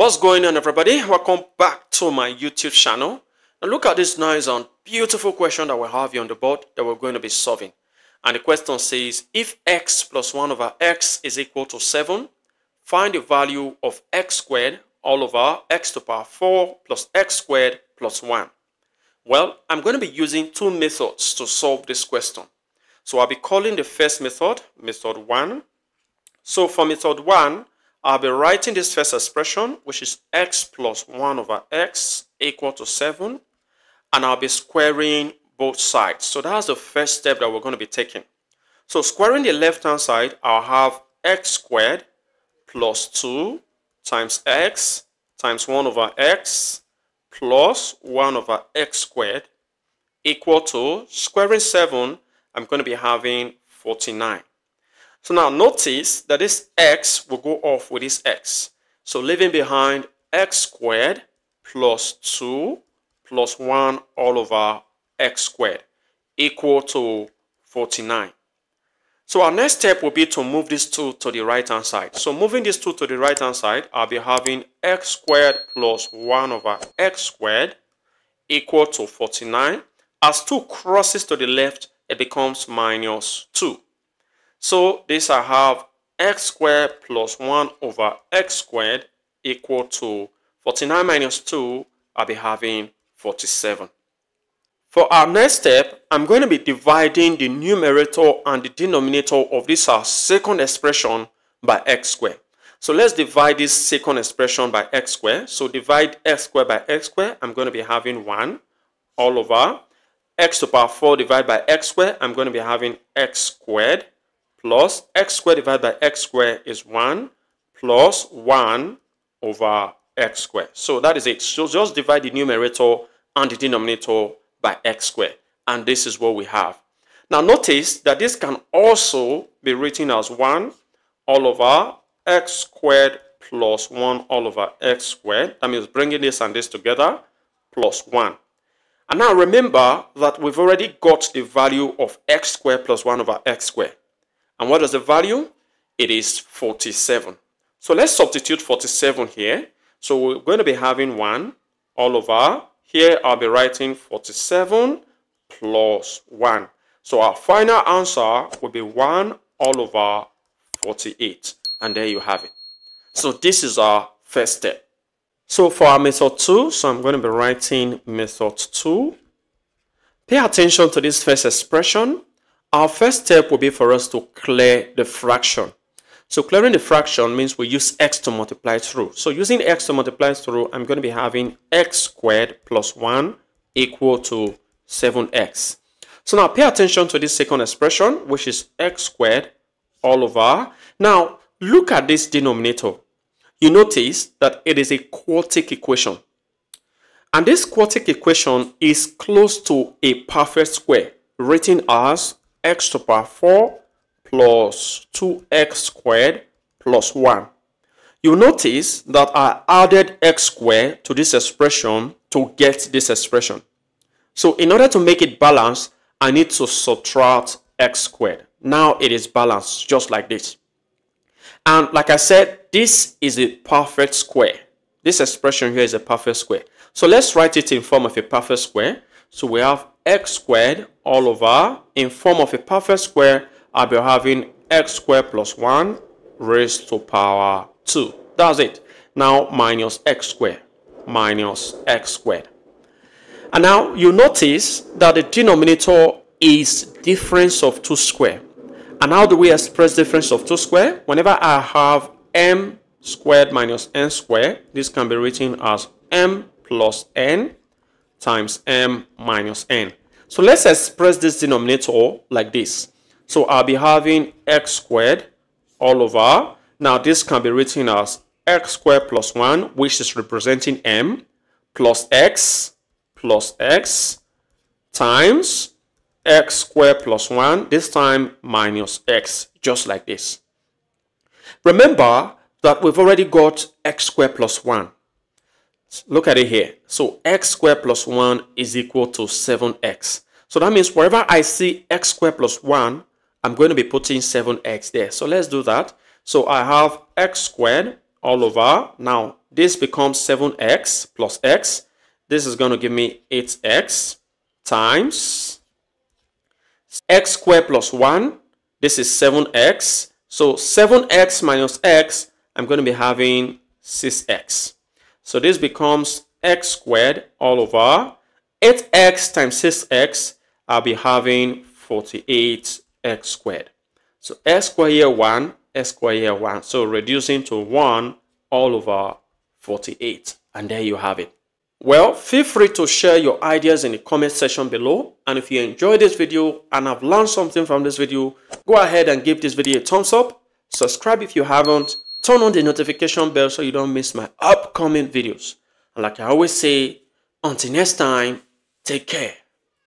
What's going on everybody? Welcome back to my YouTube channel. Now look at this nice and beautiful question that we have here on the board that we're going to be solving. And the question says, if x plus 1 over x is equal to 7, find the value of x squared all over x to the power 4 plus x squared plus 1. Well, I'm going to be using two methods to solve this question. So I'll be calling the first method, method 1. So for method 1, I'll be writing this first expression, which is x plus 1 over x equal to 7. And I'll be squaring both sides. So that's the first step that we're going to be taking. So squaring the left-hand side, I'll have x squared plus 2 times x times 1 over x plus 1 over x squared equal to squaring 7, I'm going to be having 49. So now notice that this x will go off with this x. So leaving behind x squared plus 2 plus 1 all over x squared equal to 49. So our next step will be to move this 2 to the right hand side. So moving this 2 to the right hand side, I'll be having x squared plus 1 over x squared equal to 49. As 2 crosses to the left, it becomes minus 2. So this I have x squared plus 1 over x squared equal to 49 minus 2, I'll be having 47. For our next step, I'm going to be dividing the numerator and the denominator of this our second expression by x squared. So let's divide this second expression by x squared. So divide x squared by x squared, I'm going to be having 1 all over x to the power 4 divided by x squared, I'm going to be having x squared plus x squared divided by x squared is 1 plus 1 over x squared. So that is it. So just divide the numerator and the denominator by x squared. And this is what we have. Now notice that this can also be written as 1 all over x squared plus 1 all over x squared. That means bringing this and this together plus 1. And now remember that we've already got the value of x squared plus 1 over x squared. And what is the value? It is 47. So let's substitute 47 here. So we're going to be having 1 all over. Here I'll be writing 47 plus 1. So our final answer will be 1 all over 48. And there you have it. So this is our first step. So for our method 2, so I'm going to be writing method 2. Pay attention to this first expression. Our first step will be for us to clear the fraction. So clearing the fraction means we use x to multiply through. So using x to multiply through, I'm going to be having x squared plus 1 equal to 7x. So now pay attention to this second expression, which is x squared all over. Now, look at this denominator. You notice that it is a quartic equation. And this quartic equation is close to a perfect square, written as x to the power 4 plus 2x squared plus 1. You notice that I added x squared to this expression to get this expression. So in order to make it balanced, I need to subtract x squared. Now it is balanced just like this. And like I said, this is a perfect square. This expression here is a perfect square. So let's write it in form of a perfect square. So we have x squared all over in form of a perfect square I'll be having x squared plus 1 raised to power 2 that's it. Now minus x squared minus x squared. And now you notice that the denominator is difference of 2 square. And how do we express difference of 2 square? Whenever I have m squared minus n squared this can be written as m plus n times m minus n so let's express this denominator like this. So I'll be having x squared all over. Now this can be written as x squared plus 1, which is representing m, plus x plus x times x squared plus 1, this time minus x, just like this. Remember that we've already got x squared plus 1. Look at it here. So x squared plus 1 is equal to 7x. So that means wherever I see x squared plus 1, I'm going to be putting 7x there. So let's do that. So I have x squared all over. Now this becomes 7x plus x. This is going to give me 8x times x squared plus 1. This is 7x. So 7x minus x, I'm going to be having 6x. So this becomes x squared all over 8x times 6x, I'll be having 48x squared. So x squared here 1, x squared here 1. So reducing to 1 all over 48. And there you have it. Well, feel free to share your ideas in the comment section below. And if you enjoyed this video and have learned something from this video, go ahead and give this video a thumbs up. Subscribe if you haven't. Turn on the notification bell so you don't miss my upcoming videos. And like I always say, until next time, take care.